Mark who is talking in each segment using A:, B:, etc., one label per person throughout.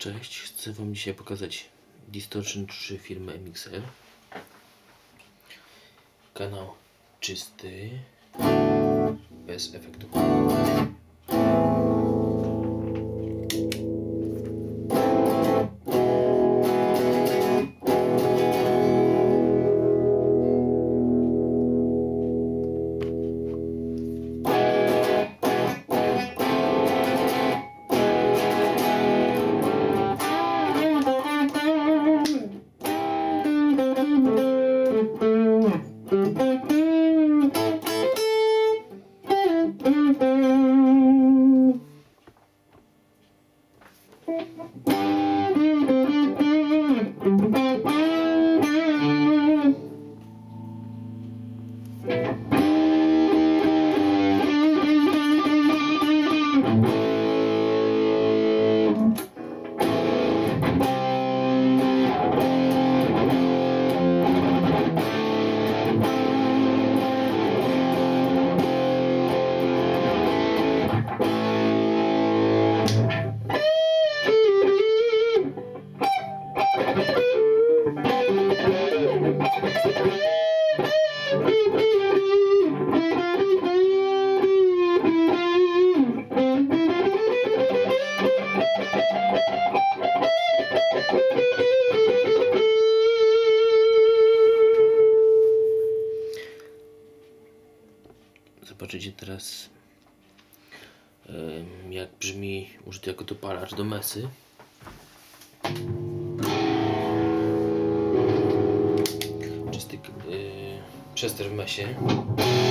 A: Cześć, chcę Wam dzisiaj pokazać Distortion 3 firmy MXL. Kanał czysty, bez efektów. Zobaczycie teraz jak brzmi użyty jako dopalacz do mesy. Przester w mesie. Zapraszam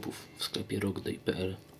A: zakupów w sklepie rockday.pl